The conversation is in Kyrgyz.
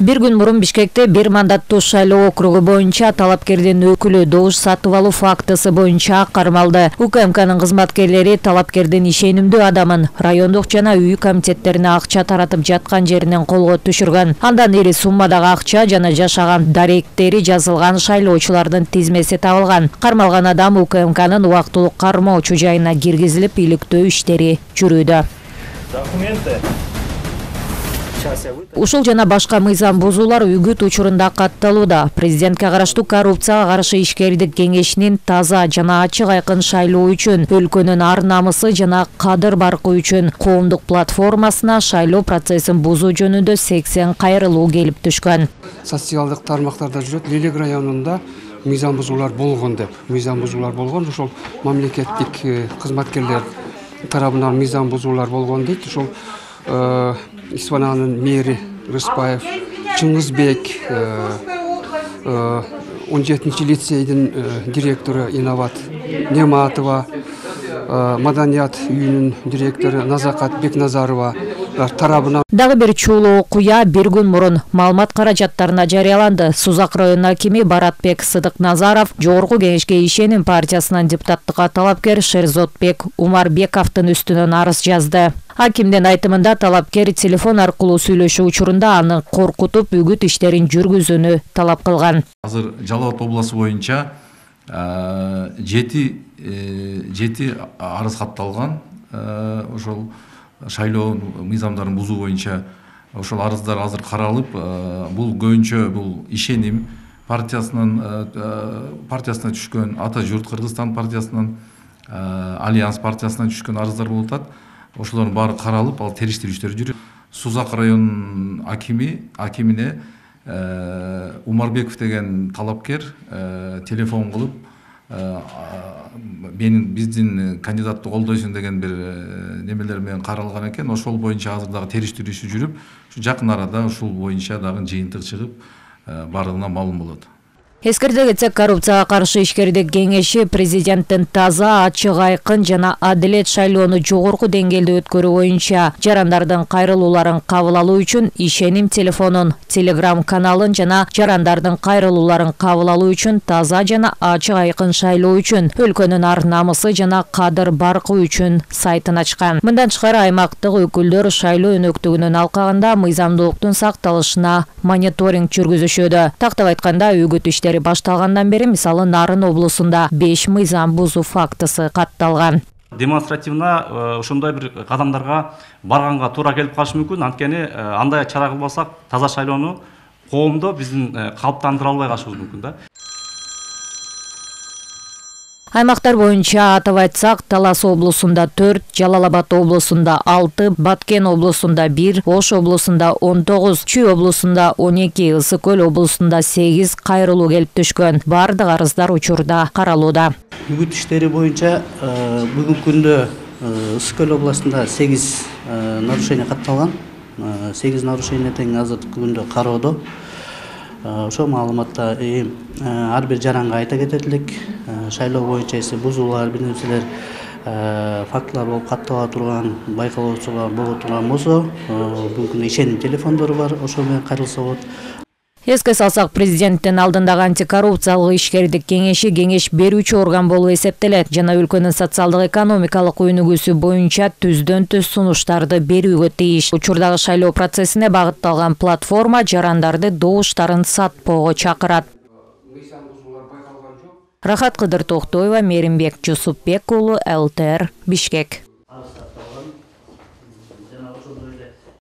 бир күн мурун бишкекте бир мандаттуу шайлоо округу боюнча талапкердин өкүлү добуш сатып алуу фактысы боюнча кармалды укмкнын кызматкерлери талапкердин ишенимдүү адамын райондук жана үй комитеттерине акча таратып жаткан жеринен колго түшүргөн. Андан ири суммадагы акча жана жашаган даректери жазылган шайлоочулардын тизмеси табылган. Кармалган адам укмкнын убактылуу кармоочу жайына киргизилип иликтөө иштери жүрүүдө. Документы ушул жана башка мыйзам бузуулар үгүт учурунда катталууда. Президентке караштуу коррупцияга каршы ишкердик кеңешинин таза жана ачык айкын шайлоо үчүн өлкөнүн ар намысы жана кадыр баркы үчүн коомдук платформасына шайлоо процессин бузуу жөнүндө сексен кайрылуу келип түшкөн. Социалдык тармактарда жүрөт лелек районунда мыйзам бузуулар болгон деп. Мыйзам бузуулар болгон ошол мамлекеттик э, кызматкерлер тарабынан мыйзам бузуулар болгон дейт. Ушул э, испананын мэри рыспаев чыңгызбек э, э, он жетинчи лицейдин директору иноват нематова маданият үйүнүн директору назакат бекназарова тарабынан дагы бир чуулуу окуя бир күн мурун маалымат каражаттарына жарыяланды. Сузак районунун акими баратбек сыдыкназаров жогорку кеңешке ишеним партиясынан депутаттыкка талапкер шерзотбек умарбековдун үстүнөн арыз жазды акимдин айтымында талапкер телефон аркылуу сүйлөшүү учурунда аны коркутуп үгүт иштерин жүргүзүүнү талап кылган. Азыр жалал абад областу боюнча жети э, жети арыз катталган ошол шайлоо мыйзамдарын бузуу боюнча ошол арыздар азыр каралып бул көбүнчө бул ишеним партиясынын партиясына түшкөн ата журт кыргызстан партиясынан альянс партиясынан түшкөн арыздар болуп атат ошолордун баары каралып ал териштирүү иштери жүрүп сузак районунун акими акимине э, умарбеков деген талапкер э, телефон кылып э, менин биздин кандидатты колдойсуң деген бир немелер менен каралган экен ошол боюнча азыр дагы териштирүү иши жүрүп ушу жакын арада ушул боюнча дагы жыйынтык чыгып баардыгына маалым болот эскерте кетсек коррупцияга каршы ишкердик кеңеши президенттин таза ачык айкын жана адилет шайлоону жогорку деңгээлде өткөрүү боюнча жарандардын кайрылууларын кабыл алуу үчүн ишеним телефонун телеграм каналын жана жарандардын кайрылууларын кабыл алуу үчүн таза жана ачык айкын шайлоо үчүн өлкөнүн ар намысы жана кадыр баркы үчүн сайтын ачкан. Мындан тышкары аймактык өкүлдөр шайлоо өнөктүгүнүн алкагында мыйзамдуулуктун сакталышына мониторинг жүргүзүшүүдө. Тактап айтканда үгүт иштери башталгандан бери мисалы нарын облусунда беш мыйзам бузуу фактысы катталган демонстративно э, ошондой бир кадамдарга барганга туура келип калышы мүмкүн анткени э, андай чара кылбасак таза шайлоону коомдо биздин э, калыптандыра албай калышыбыз мүмкүн да. Аймактар боюнча атап айтсак талас облусунда төрт жалал абад облусунда алты баткен облусунда бир ош облусунда он тогуз чүй облусунда он эки ысык көл облусунда сегиз кайрылуу келип түшкөн. Баардык арыздар учурда каралууда. Үгүт иштери боюнча э, бүгүнкү күндө э, ысык көл областында сегиз э, нарушение катталган. Сегиз нарушение тең азыркы күндө кароодо. Э, ошол маалыматта эми э, ар бир жаранга айта кетет элек э, шайлоо боюнча если бузуулар бир нерселер фактылар болуп каттала турган байкалуучулар боло турган болсо күндө ишеним телефондору бар ошол менен кайрылса болот эске салсак президенттин алдындагы антикоррупциялык ишкердик кеңеши кеңеш берүүчү орган болуп эсептелет. Жана өлкөнүн социалдык экономикалык өнүгүүсү боюнча түздөн түз сунуштарды берүүгө тийиш. Учурдагы шайлоо процессине багытталган платформа жарандарды добуштарын сатпоого чакырат. Рахат кыдыр токтоева мээримбек жусупбек уулу лтр бишкек